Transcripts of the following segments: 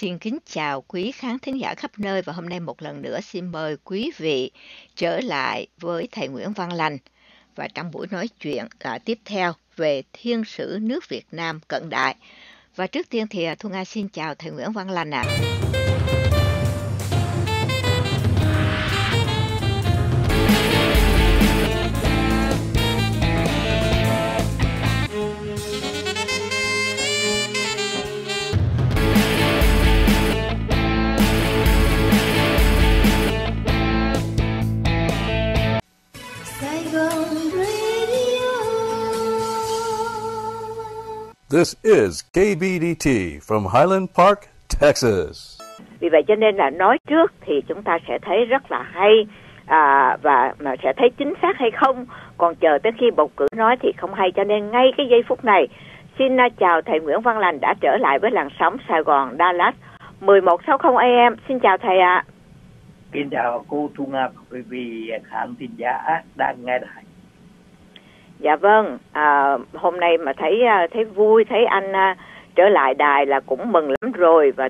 Xin kính chào quý khán thính giả khắp nơi và hôm nay một lần nữa xin mời quý vị trở lại với thầy Nguyễn Văn Lành và trong buổi nói chuyện à, tiếp theo về thiên sử nước Việt Nam cận đại. Và trước tiên thì à, Thu Nga xin chào thầy Nguyễn Văn Lành ạ. À. This is KBDT from Highland Park, Texas. Vì vậy cho nên là nói trước thì chúng ta sẽ thấy rất là hay à, và mà sẽ thấy chính xác hay không. Còn chờ tới khi bầu cử nói thì không hay cho nên ngay cái giây phút này xin uh, chào thầy Nguyễn Văn Lành đã trở lại với làn sóng Sài Gòn Dallas 1160 AM. Xin chào thầy ạ. À. Xin chào cô Thu Nga quý vị khán thính giả đang nghe đài. Dạ vâng, à, hôm nay mà thấy à, thấy vui thấy anh à, trở lại đài là cũng mừng lắm rồi và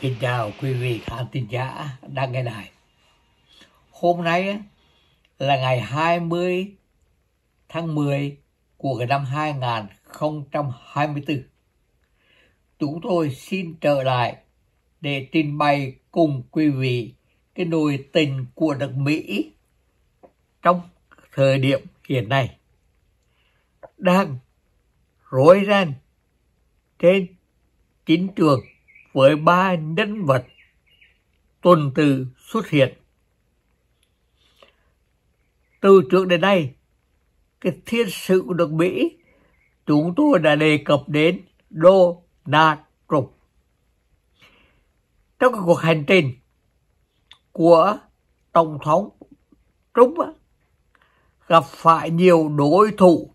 kính chào quý vị khán thính giả đang nghe đài. Hôm nay là ngày 20 tháng 10 của cái năm 2024. Chúng tôi xin trở lại để trình bày cùng quý vị cái nồi tình của nước Mỹ trong thời điểm hiện nay đang rối ren trên chính trường với ba nhân vật tuần từ xuất hiện. Từ trước đến nay, cái thiên sự của nước Mỹ chúng tôi đã đề cập đến Donald Trump. Trong cái cuộc hành trình của Tổng thống Trump gặp phải nhiều đối thủ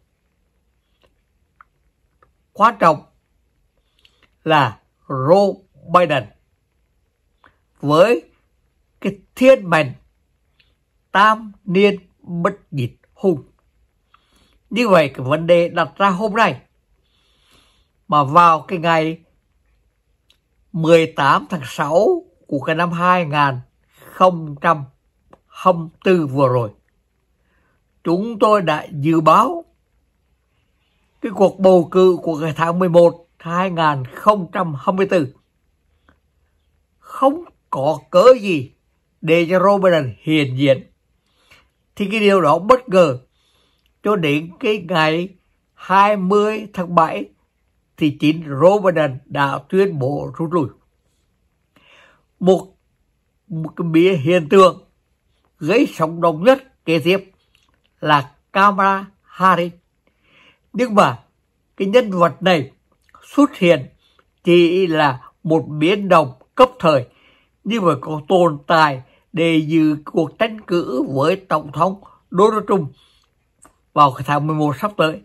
quan trọng là Joe Biden với cái thiên mệnh tam niên bất nhịn hùng. Như vậy cái vấn đề đặt ra hôm nay mà vào cái ngày 18 tháng 6 của cái năm 2024 vừa rồi chúng tôi đã dự báo cái cuộc bầu cử của ngày tháng 11 2024 không có cớ gì để cho Joe Biden hiện diện. Thì cái điều đó bất ngờ cho đến cái ngày 20 tháng 7 thì chính Joe Biden đã tuyên bố rút lui. Một, một cái bia hiện tượng gây sóng động nhất kế tiếp là Kamala Harris. Nhưng mà cái nhân vật này xuất hiện chỉ là một biến động cấp thời như vậy có tồn tại để dự cuộc tranh cử với Tổng thống Donald Trump vào tháng 11 sắp tới.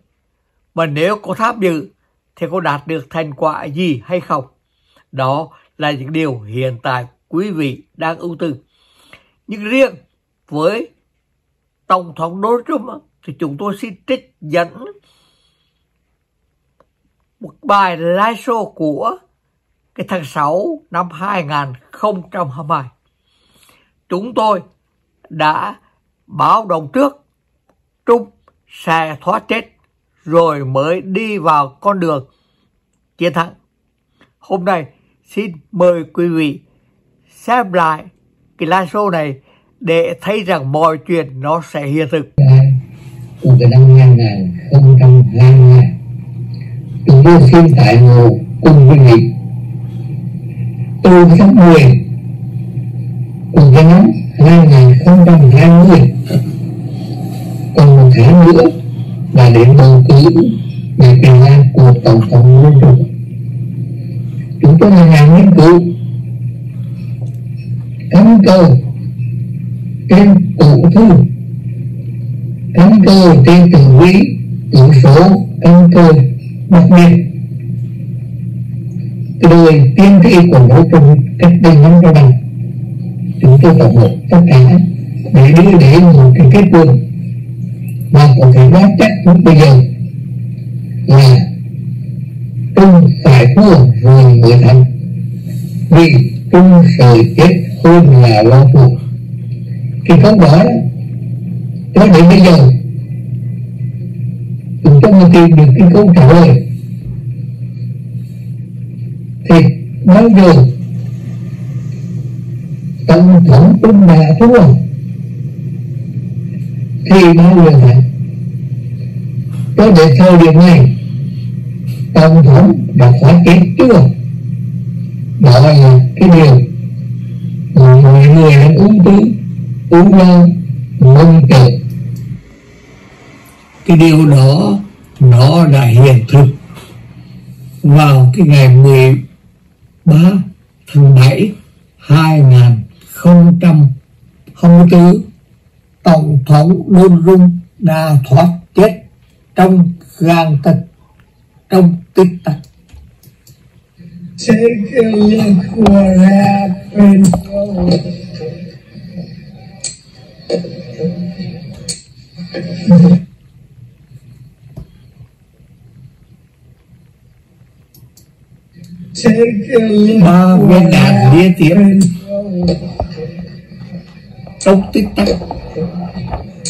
Mà nếu có tham dự thì có đạt được thành quả gì hay không? Đó là những điều hiện tại quý vị đang ưu tư. Nhưng riêng với Tổng thống Donald Trump thì chúng tôi xin trích dẫn một bài live show của cái tháng 6 năm 2022. Chúng tôi đã báo động trước Trung sẽ thoát chết, rồi mới đi vào con đường chiến thắng. Hôm nay xin mời quý vị xem lại cái live show này để thấy rằng mọi chuyện nó sẽ hiện thực. Dạ, của cái năm 2022 chúng tôi xin tại ngộ cùng với vị từ tháng 10 của cái năm 2020 còn một tháng nữa là đến bầu cử về kỳ hạn của tổng thống liên tục chúng tôi là nhà nghiên cứu. Căn cơ trên cụ thư căn cơ trên tử vi tử số căn cơ đặc biệt cái đời tiên tri của mỗi tuần cách đây năm trăm năm. Chúng tôi tổng hợp tất cả để đưa đến một cái kết luận mà có thể nói chắc lúc bây giờ là trung phải thua rồi mới thành vì trung sự chết hơn là lo thuộc thì con câu đó cho đến bây giờ chúng ta mới tìm được cái câu trả lời. Thì bao giờ tổng thống Trung đã thua thì bao giờ phải cho đến thời điểm này tổng thống đã khóa chết chưa đó là cái điều mà mọi người đang ung tư ung lo mong cầu cái điều đó, nó đã hiện thực. Vào cái ngày 13 tháng 7 2024 Tổng thống Đôn Rung đã thoát chết trong gan tật trong tích tắc. Take a look what happened. Ba bên đàn đĩa liên tiếp trong tích tắc.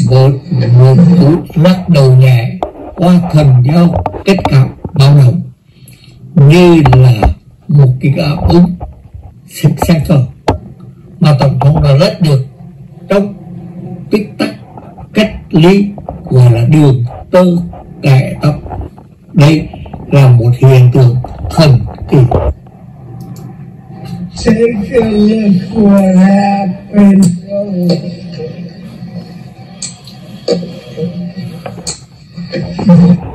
Một một phút lắc đầu nhẹ, qua thần giao kết cảm bao đồng. Như là một cái cảm ứng sực sang sờ mà tổng thống đã rất được. Trong tích tắc, cách ly gọi là đường tơ kẻ tóc đây là một hiện tượng thần kỳ Take a look what happened. Oh.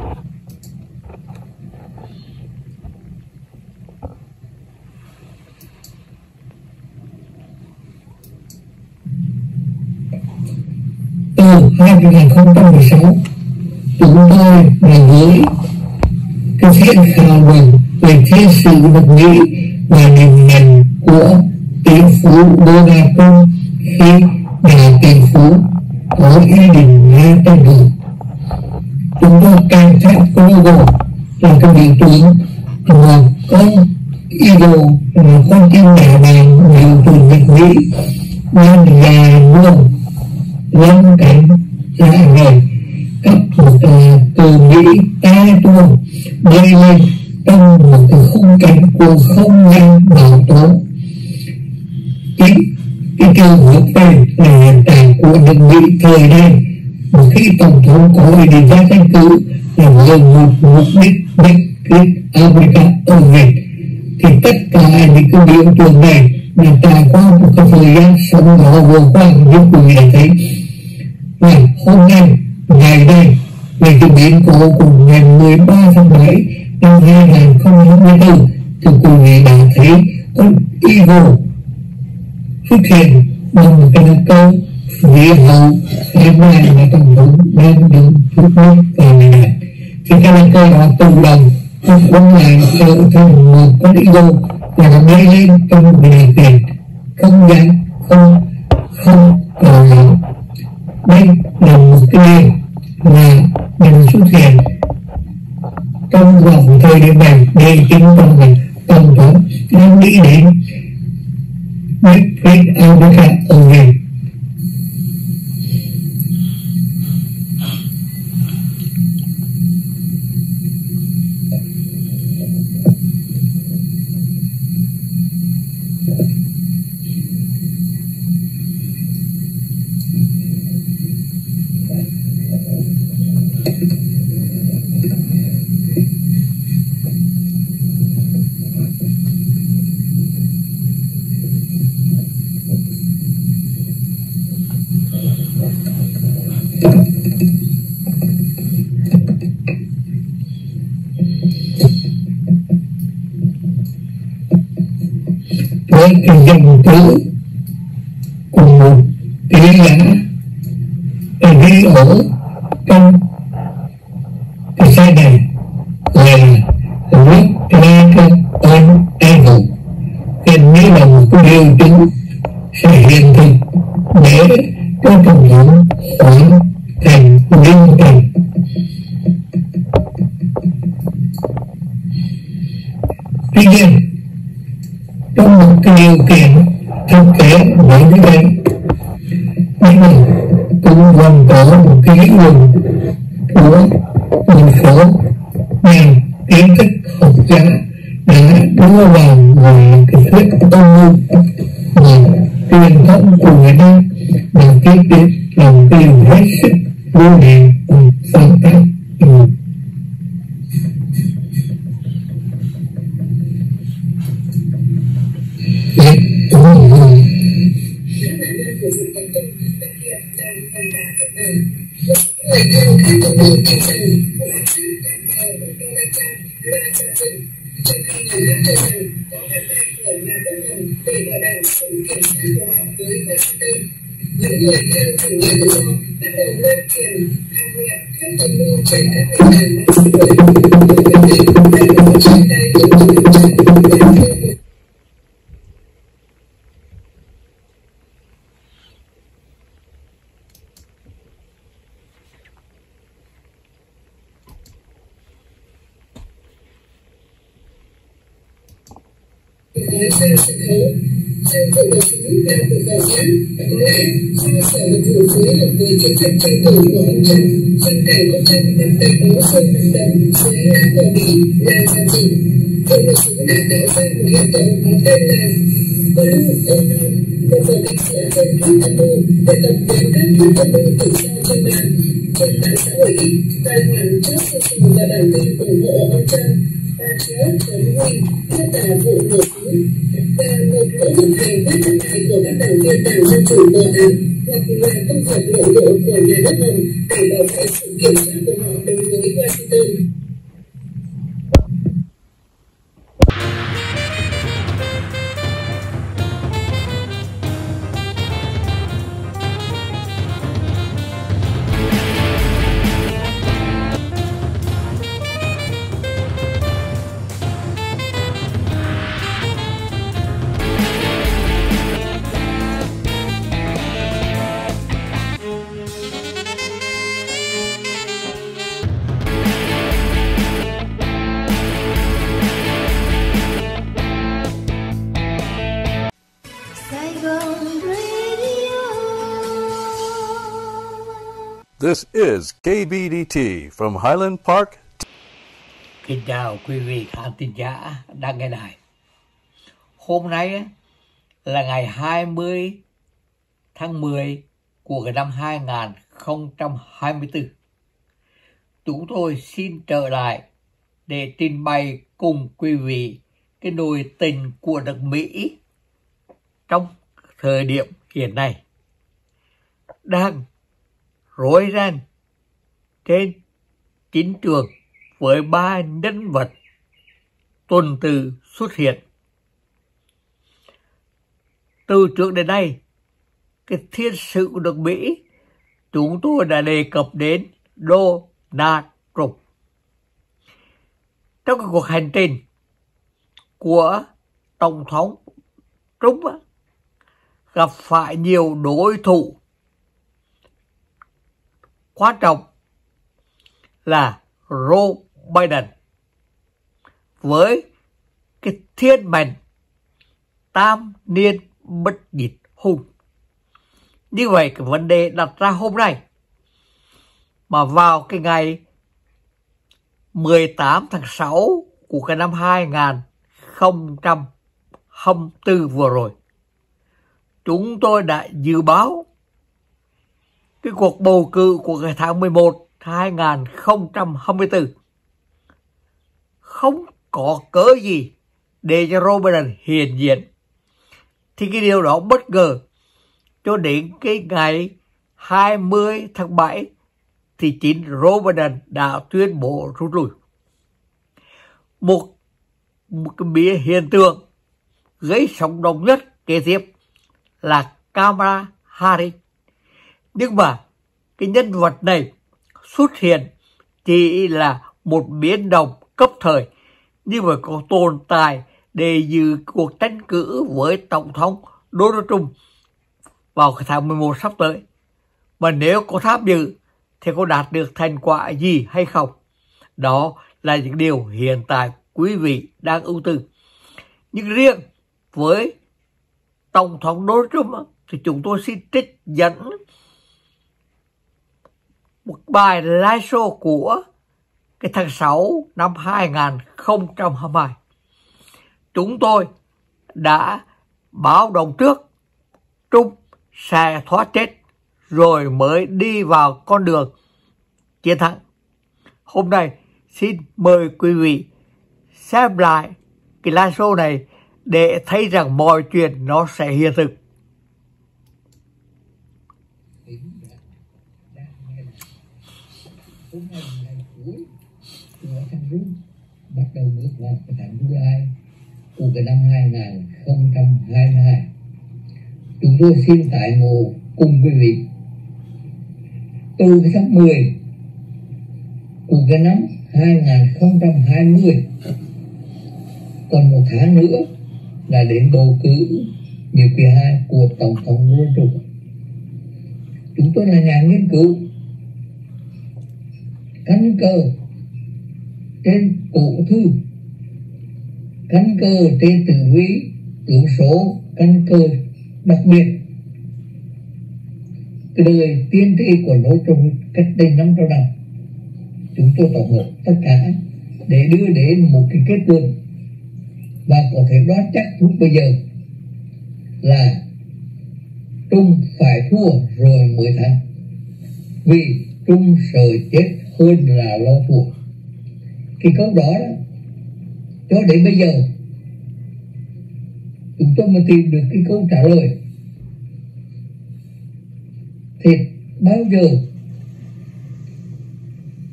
Năm 2016 chúng tôi là với cái thiên khảo bằng về thiên sự vật lý và nền nhận của tỷ phú Đô La Công khi nhà tỷ phú có ý định nghe tên gì chúng tôi càng thép Global là cái vị tướng mà có ý đồ là con tim nhà bàn nhiều từ vật lý nên già luôn lắm cảnh ra ngày các thuộc là từ nghĩ ta tuôn bay lên, trong một cái khung cảnh của không gian bảo tố cái cái trường hợp này là hiện tại của định vị thời nay một khi tổng thống có ý định ra tranh cử, là dùng một mục đích make great America Việt thì tất cả những cái biểu tượng này là trải qua một cái thời gian sống đó vừa qua như quý vị đã thấy ngày hôm nay ngày đây ngày cái biến cố của ngày 13 tháng 7 năm 2024 thì quý vị đã thấy con ego xuất hiện bằng một cái câu vị hậu hiện nay là tổng thống đang đứng trước nước và này thì cái lá cây đó tự động không cũng lại trở thành một con ego và nó bay lên trong một điều tiền. Không gian không không cầu lắm đây là một cái điều mà mình xuất hiện trong vòng thời điểm này. Để chứng tỏ rằng tổng thống đang nghĩ đến make great America again với cái dòng chữ của một ký because we think that we think that we have done and that and then like there were people who think that when I said that well or don't have that you know that that check on the letters and don't have that or never and they got that so we can still go out doing that today when we have done and we have done and we have worked and and we have come to move and everything nói ra sân khấu trên hội đồng phụ nữ ra cuộc bầu nhé có lẽ do sở nội vụ phối hợp với chiến dịch tranh cử của ông trump phân cảnh ông trump đặt tay bó xuân hành động dưới lá cờ bỉ là gia đình hội nội vụ đã tạo ra một hiện tượng có tên là blue ocean một vở kịch dựa trên các âm để tập quyền các các âm mưu tự do trên mạng trên mạng xã hội tài khoản trước sự sự và bản tin ủng hộ ông Trân và chứa chấm huy tất cả vụ nổ súng và một nỗ lực hành quyết thất bại của các đảng viên đảng dân chủ mờ ám hoặc là công việc nội bộ của nhà nước hồng để bảo vệ sự kiểm soát của họ đối với Washington. This is KBDT from Highland Park, Kính chào quý vị khán thính giả đang nghe đài. Hôm nay là ngày 20 tháng 10 của cái năm 2024. Chúng tôi xin trở lại để trình bày cùng quý vị cái nội tình của nước Mỹ trong thời điểm hiện nay đang rối ren trên chính trường với ba nhân vật tuần tự xuất hiện. Từ trước đến nay, cái thiên sự của nước Mỹ chúng tôi đã đề cập đến Donald Trump. Trong cuộc hành trình của Tổng thống Trump gặp phải nhiều đối thủ quan trọng là Joe Biden với cái thiên mệnh tam niên bất diệt hùng. Như vậy, cái vấn đề đặt ra hôm nay mà vào cái ngày 18 tháng 6 của cái năm 2024 vừa rồi, chúng tôi đã dự báo cái cuộc bầu cử của ngày tháng 11 2024 không có cớ gì để cho Joe Biden hiện diện thì cái điều đó bất ngờ cho đến cái ngày 20 tháng 7 thì chính Joe Biden đã tuyên bố rút lui. Một, một cái bia hiện tượng gây sóng động nhất kế tiếp là Kamala Harris. Nhưng mà cái nhân vật này xuất hiện chỉ là một biến động cấp thời như vậy có tồn tại để dự cuộc tranh cử với Tổng thống Donald Trump vào tháng 11 sắp tới. Mà nếu có tham dự thì có đạt được thành quả gì hay không? Đó là những điều hiện tại quý vị đang ưu tư. Nhưng riêng với Tổng thống Donald Trump thì chúng tôi xin trích dẫn một bài live show của cái tháng 6 năm 2022. Chúng tôi đã báo động trước Trung sẽ thoát chết, rồi mới đi vào con đường chiến thắng. Hôm nay, xin mời quý vị xem lại cái live show này để thấy rằng mọi chuyện nó sẽ hiện thực. Hôm nay là ngày cuối của tháng Rung bắt đầu bước vào cái tháng hai của cái năm 2022. Chúng tôi xin tại ngộ cùng quý vị từ cái tháng 10 của cái năm 2020 còn một tháng nữa là đến bầu cử nhiệm kỳ hai của tổng thống Donald Trump. Chúng tôi là nhà nghiên cứu căn cơ trên cổ thư. Căn cơ trên tử vi tướng số căn cơ đặc biệt. Cái đời tiên tri của lỗ trung cách đây năm trăm năm, chúng tôi tổng hợp tất cả để đưa đến một cái kết luận và có thể đoán chắc lúc bây giờ là Trung phải thua rồi mới thắng. Vì Trung sợ chết hơn là lo thua cái câu đó, cho đến bây giờ chúng tôi mới tìm được cái câu trả lời. Thì bao giờ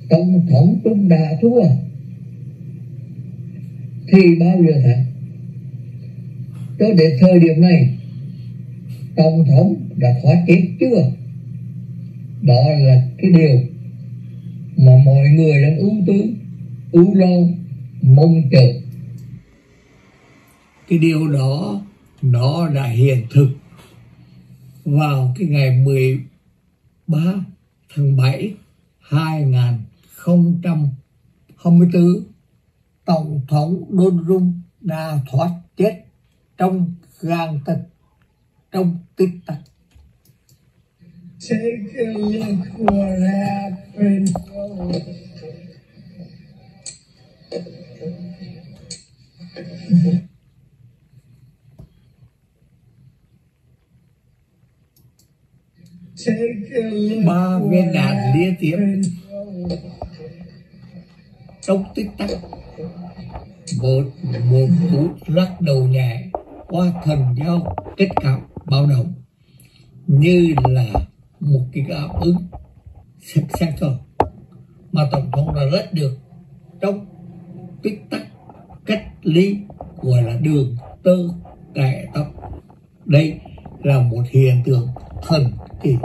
tổng thống Trung đã thua? Thì bao giờ thắng cho đến thời điểm này tổng thống đã thoát chết chưa? Đó là cái điều mà mọi người đang ưu tư, ưu lo, mong chờ. Cái điều đó, nó đã hiện thực. Vào cái ngày 13 tháng 7 2024 Tổng thống Donald Trump đã thoát chết trong gang tật trong tích tắc. Take a look what happened. Take a look ba viên đạn liên tiếp trong tích tắc. Một một cú lắc đầu nhẹ. Qua thần giao kết cảm báo động. Như là một cái cảm ứng sắc sắc thôi mà tổng thống đã rất được trong tích tắc cách ly gọi là đường tơ kẻ tóc. Đây là một hiện tượng thần kỳ.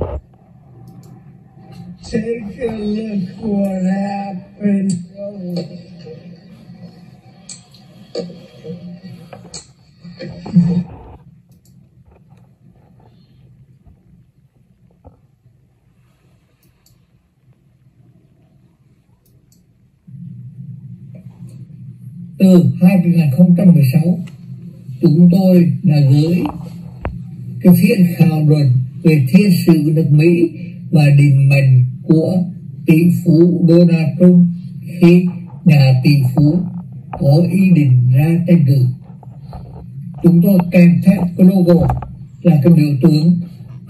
Take a look what happened. Từ 2016 chúng tôi đã gửi cái phiên khảo luận về thiên sử nước Mỹ và định mệnh của tỷ phú Donald Trump khi nhà tỷ phú có ý định ra tranh cử. Chúng tôi kèm theo cái logo là cái biểu tượng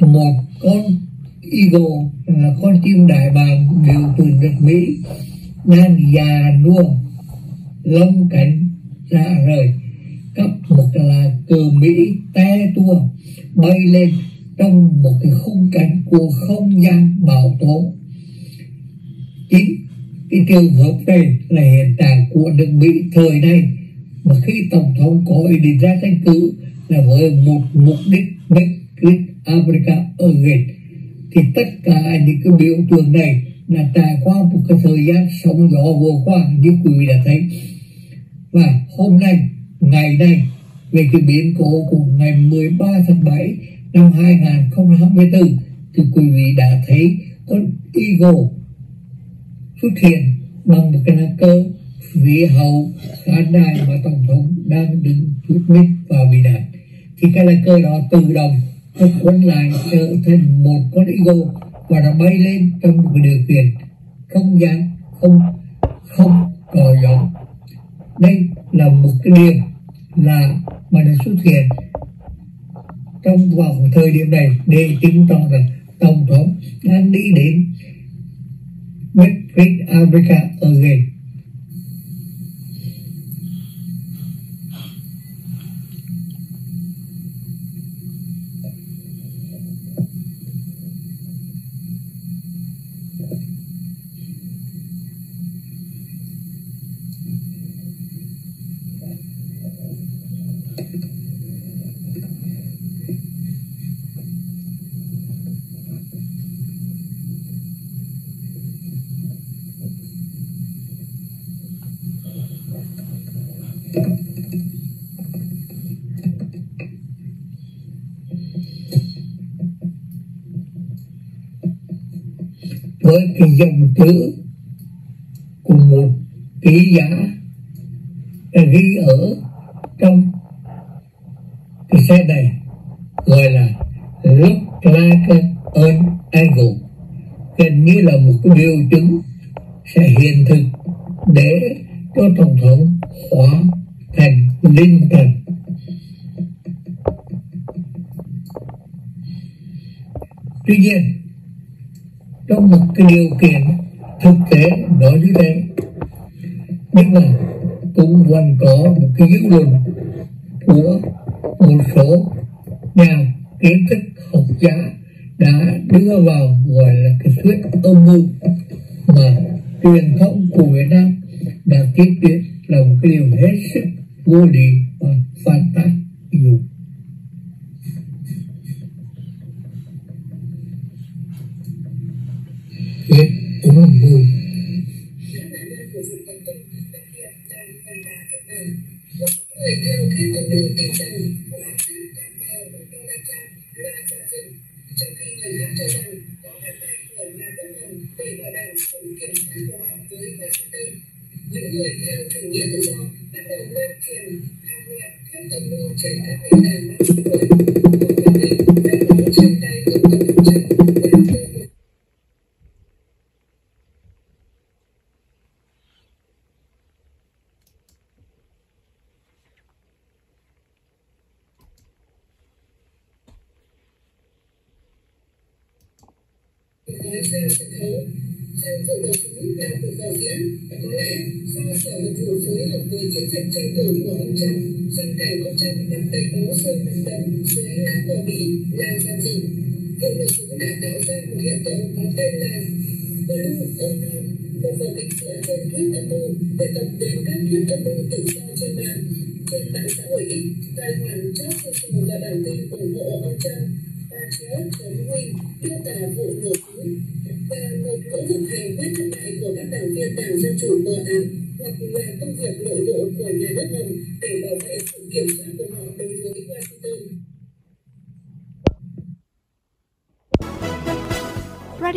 một con eagle, là con chim đại bàng, biểu tượng nước Mỹ đang già nua lông cảnh, ra rời, cấp một là từ Mỹ, te tua, bay lên trong một cái khung cảnh của không gian bảo tố. Chính cái trường hợp này là hiện trạng của nước Mỹ thời nay, mà khi tổng thống có ý định ra tranh cử là với một mục đích make great America again thì tất cả những cái biểu tượng này là trải qua một cái thời gian sóng gió vừa qua như quý vị đã thấy và hôm nay, ngày nay, về cái biến cố của ngày 13 tháng 7 năm 2024 thì quý vị đã thấy con Eagle xuất hiện bằng một cái lá cờ phía hậu khán đài mà tổng thống đang đứng chút mít vào bị đạn. Thì cái lá cờ đó tự động nó quấn lại trở thành một con eagle và nó bay lên trong một điều kiện không gian không không có gió đây là một cái điều là mà nó xuất hiện trong vòng thời điểm này để chứng tỏ rằng tổng thống đang đi đến Make Great America Again với cái dòng chữ của một ký giả ghi ở thế này, gọi là look ơn an angle gần như là một cái điều chứng sẽ hiện thực để cho tổng thống hóa thành linh thần tuy nhiên, trong một cái điều kiện thực tế nói như thế, nhưng mà cũng vẫn có một cái dữ luận của một số nhà kiến thức học giả đã đưa vào, gọi là cái thuyết âm mưu mà truyền thống của Việt Nam đã tiếp đến là một cái điều hết sức vô lý và phản tác dụng thuyết âm mưu Thank you. Người theo chủ nghĩa tự do bắt đầu lan truyền hàng loạt các âm mưu trên các tại xã hội Ý, tài khoản chót chủ và bản tin ủng hộ ông Trump Patriot.huy miêu tả vụ nổ súng. Và một nỗ lực hành quyết thất bại của các đảng viên đảng Dân Chủ mờ ám hoặc là công việc nội bộ của nhà nước Hồng để bảo vệ sự kiểm soát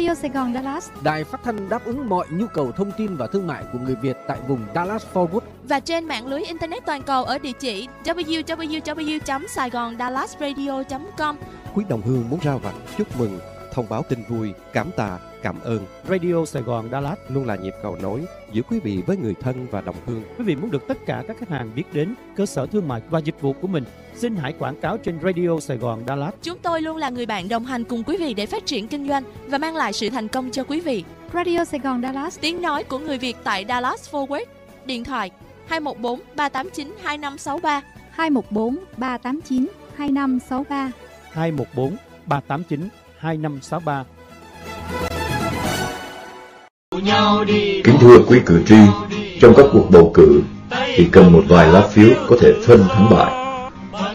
Radio Sài Gòn Dallas Đài phát thanh đáp ứng mọi nhu cầu thông tin và thương mại của người Việt tại vùng Dallas Fort Worth. và trên mạng lưới internet toàn cầu ở địa chỉ www.saigon.dallasradio.com. Quý đồng hương muốn rao vặt, chúc mừng, thông báo tin vui, cảm tạ, cảm ơn. Radio Sài Gòn Dallas luôn là nhịp cầu nối giữa quý vị với người thân và đồng hương. Quý vị muốn được tất cả các khách hàng biết đến cơ sở thương mại và dịch vụ của mình, xin hãy quảng cáo trên Radio Sài Gòn Dallas. Chúng tôi luôn là người bạn đồng hành cùng quý vị để phát triển kinh doanh và mang lại sự thành công cho quý vị. Radio Sài Gòn Dallas Tiếng nói của người Việt tại Dallas Fort Worth. Điện thoại 214 389 2563. 214 389 2563 214 389 2563. Kính thưa quý cử tri, trong các cuộc bầu cử thì cần một vài lá phiếu có thể phân thắng bại.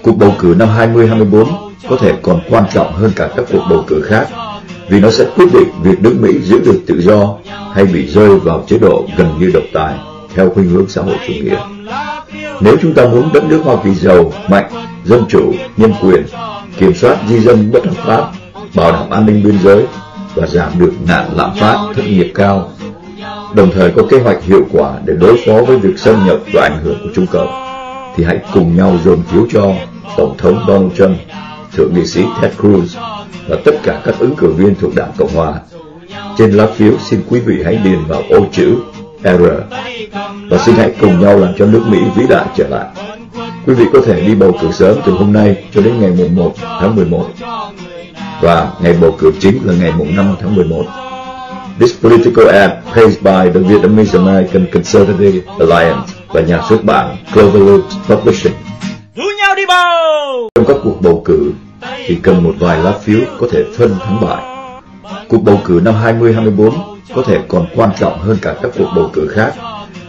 Cuộc bầu cử năm 2024 có thể còn quan trọng hơn cả các cuộc bầu cử khác vì nó sẽ quyết định việc nước Mỹ giữ được tự do hay bị rơi vào chế độ gần như độc tài theo khuynh hướng xã hội chủ nghĩa. Nếu chúng ta muốn đất nước Hoa Kỳ giàu, mạnh, dân chủ, nhân quyền, kiểm soát di dân bất hợp pháp, bảo đảm an ninh biên giới và giảm được nạn lạm phát, thất nghiệp cao, đồng thời có kế hoạch hiệu quả để đối phó với việc xâm nhập và ảnh hưởng của Trung Cộng, thì hãy cùng nhau dồn phiếu cho Tổng thống Donald Trump, Thượng nghị sĩ Ted Cruz và tất cả các ứng cử viên thuộc Đảng Cộng Hòa. Trên lá phiếu xin quý vị hãy điền vào ô chữ R và xin hãy cùng nhau làm cho nước Mỹ vĩ đại trở lại. Quý vị có thể đi bầu cử sớm từ hôm nay cho đến ngày mùng 1 tháng 11 và ngày bầu cử chính là ngày mùng 5 tháng 11. This political ad pays by the Vietnamese American Conservative Alliance và nhà xuất bản Cloverleaf Publishing. Trong các cuộc bầu cử thì cần một vài lá phiếu có thể phân thắng bại. Cuộc bầu cử năm 2024 có thể còn quan trọng hơn cả các cuộc bầu cử khác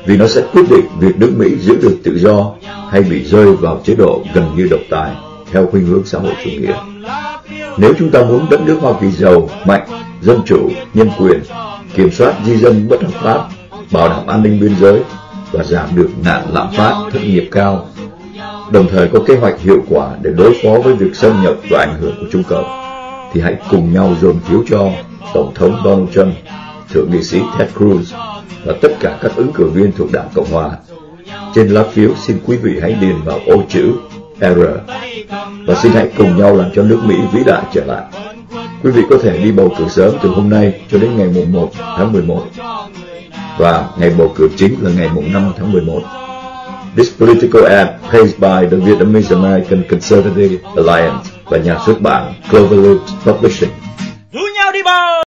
vì nó sẽ quyết định việc nước Mỹ giữ được tự do hay bị rơi vào chế độ gần như độc tài theo khuynh hướng xã hội chủ nghĩa. Nếu chúng ta muốn đất nước Hoa Kỳ giàu, mạnh, dân chủ, nhân quyền, kiểm soát di dân bất hợp pháp, bảo đảm an ninh biên giới và giảm được nạn lạm phát, thất nghiệp cao, đồng thời có kế hoạch hiệu quả để đối phó với việc xâm nhập và ảnh hưởng của Trung Cộng, thì hãy cùng nhau dồn phiếu cho Tổng thống Donald Trump, Thượng nghị sĩ Ted Cruz và tất cả các ứng cử viên thuộc Đảng Cộng Hòa. Trên lá phiếu xin quý vị hãy điền vào ô chữ R và xin hãy cùng nhau làm cho nước Mỹ vĩ đại trở lại. Quý vị có thể đi bầu cử sớm từ hôm nay cho đến ngày mùng 1 tháng 11 và ngày bầu cử chính là ngày mùng 5 tháng 11. This political ad pays by the Vietnamese American Conservative Alliance và nhà xuất bản Cloverleaf Publishing.